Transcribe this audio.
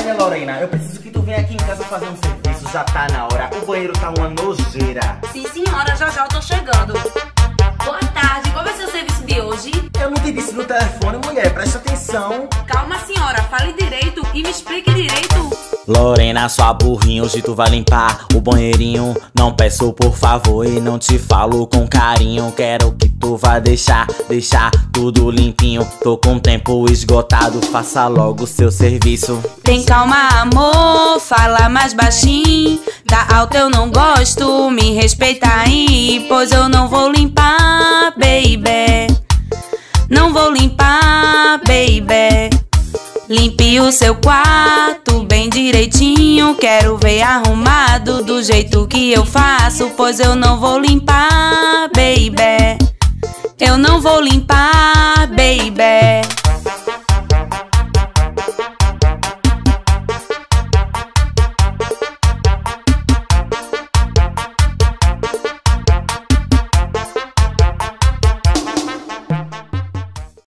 Olha, Lorena, eu preciso que tu venha aqui em casa fazer um serviço. Já tá na hora. O banheiro tá uma nojeira. Sim, senhora, já já eu tô chegando. Boa tarde, qual vai ser o serviço de hoje? Eu não te disse no telefone, mulher. Presta atenção. Calma, senhora, fale direito e me explique direito. Lorena, sua burrinha, hoje tu vai limpar o banheirinho. Não peço por favor e não te falo com carinho. Quero que tu vá deixar, deixar tudo limpinho. Tô com tempo esgotado, faça logo seu serviço. Tem calma, amor, fala mais baixinho. Tá alto, eu não gosto, me respeita aí. Pois eu não vou limpar, baby. Não vou limpar, baby. Limpe o seu quarto bem direitinho. Quero ver arrumado do jeito que eu faço. Pois eu não vou limpar, baby. Eu não vou limpar, baby.